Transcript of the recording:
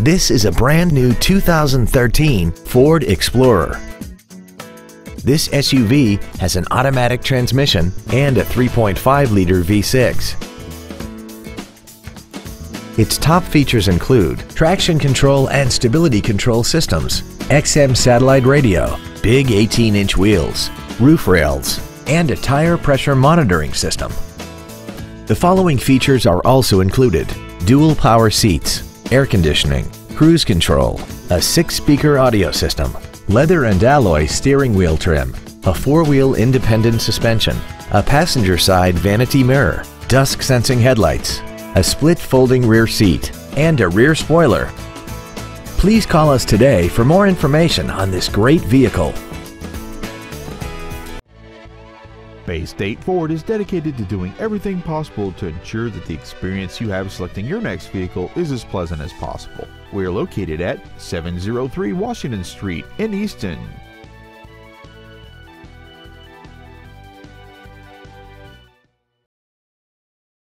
This is a brand new 2013 Ford Explorer. This SUV has an automatic transmission and a 3.5-liter V6. Its top features include traction control and stability control systems, XM satellite radio, big 18-inch wheels, roof rails, and a tire pressure monitoring system. The following features are also included. Dual power seats, air conditioning, cruise control, a six-speaker audio system, leather and alloy steering wheel trim, a four-wheel independent suspension, a passenger side vanity mirror, dusk sensing headlights, a split folding rear seat, and a rear spoiler. Please call us today for more information on this great vehicle. Bay State Ford is dedicated to doing everything possible to ensure that the experience you have selecting your next vehicle is as pleasant as possible. We are located at 703 Washington Street in Easton.